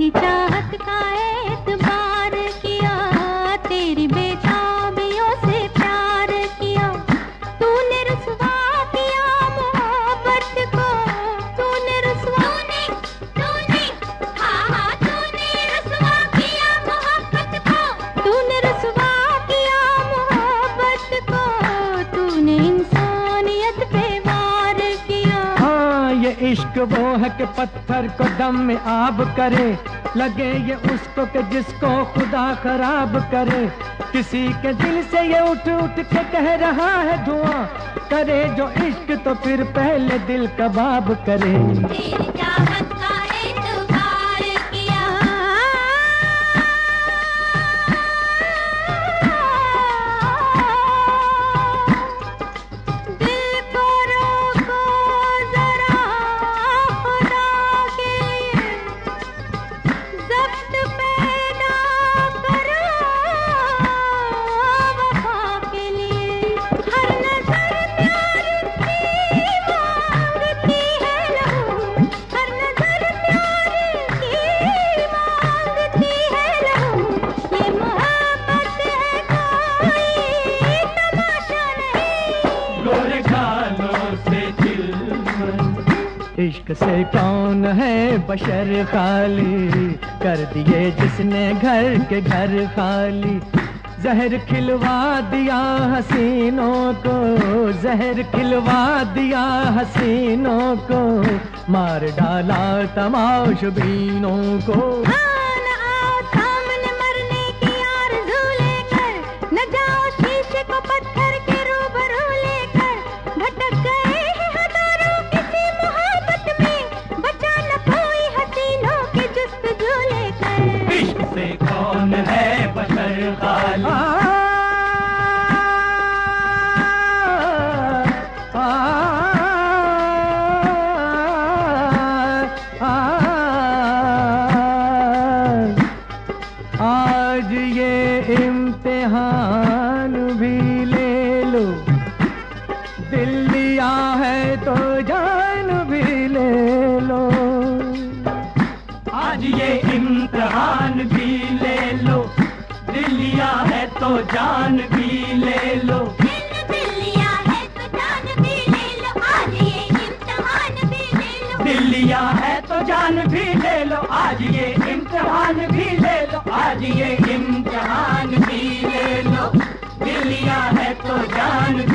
मेरी चाह इश्क वो है कि पत्थर को दम में आब करे। लगे ये उसको कि जिसको खुदा खराब करे। किसी के दिल से ये उठ उठ के कह रहा है धुआँ। करे जो इश्क तो फिर पहले दिल कबाब करे। इश्क से कौन है बशर खाली? कर दिए जिसने घर के घर खाली। जहर खिलवा दिया हसीनों को, जहर खिलवा दिया हसीनों को। मार डाला तमाशबीनों को। आज ये इम्तिहान भी ले लो। दिल लिया है तो जान जान भी ले लो। दिल्लिया है तो जान भी ले लो। आज ये इम्तहान भी ले लो। आज ये इम्तहान भी ले लो। दिल्लिया है तो जान भी